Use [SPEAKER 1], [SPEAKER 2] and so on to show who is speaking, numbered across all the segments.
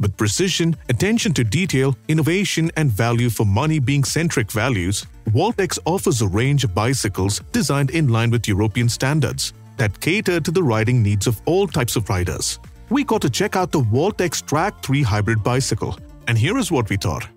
[SPEAKER 1] With precision, attention to detail, innovation, and value for money being centric values, WaltX offers a range of bicycles designed in line with European standards that cater to the riding needs of all types of riders. We got to check out the WaltX Trak 3 hybrid bicycle, and here is what we thought.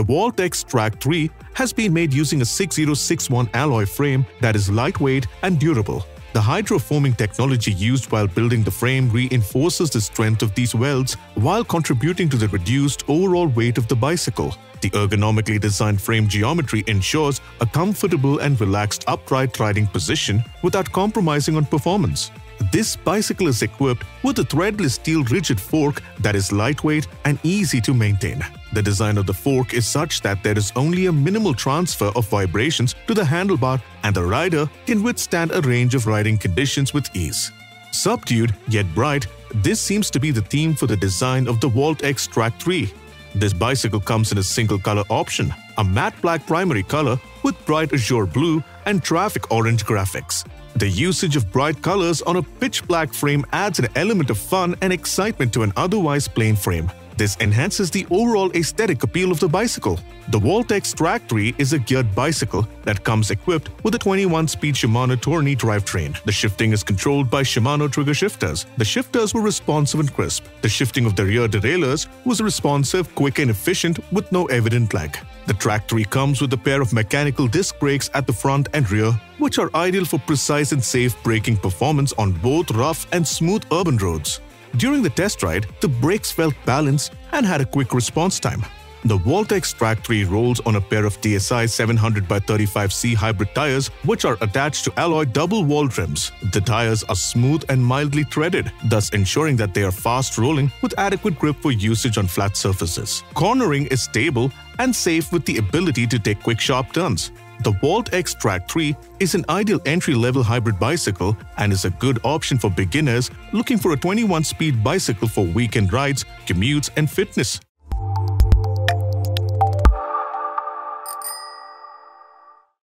[SPEAKER 1] The WaltX Trak 3 has been made using a 6061 alloy frame that is lightweight and durable. The hydroforming technology used while building the frame reinforces the strength of these welds while contributing to the reduced overall weight of the bicycle. The ergonomically designed frame geometry ensures a comfortable and relaxed upright riding position without compromising on performance. This bicycle is equipped with a threadless steel rigid fork that is lightweight and easy to maintain. The design of the fork is such that there is only a minimal transfer of vibrations to the handlebar and the rider can withstand a range of riding conditions with ease. Subdued yet bright, this seems to be the theme for the design of the WaltX Trak 3. This bicycle comes in a single color option, a matte black primary color with bright azure blue and traffic orange graphics. The usage of bright colors on a pitch black frame adds an element of fun and excitement to an otherwise plain frame. This enhances the overall aesthetic appeal of the bicycle. The WaltX Trak 3 is a geared bicycle that comes equipped with a 21-speed Shimano Tourney drivetrain. The shifting is controlled by Shimano trigger shifters. The shifters were responsive and crisp. The shifting of the rear derailleurs was responsive, quick and efficient with no evident lag. The Trak 3 comes with a pair of mechanical disc brakes at the front and rear, which are ideal for precise and safe braking performance on both rough and smooth urban roads. During the test ride, the brakes felt balanced and had a quick response time. The WaltX Trak 3 rolls on a pair of DSI 700x35C hybrid tires which are attached to alloy double-walled rims. The tires are smooth and mildly treaded, thus ensuring that they are fast rolling with adequate grip for usage on flat surfaces. Cornering is stable and safe with the ability to take quick sharp turns. The WaltX Trak 3 is an ideal entry-level hybrid bicycle and is a good option for beginners looking for a 21-speed bicycle for weekend rides, commutes and fitness.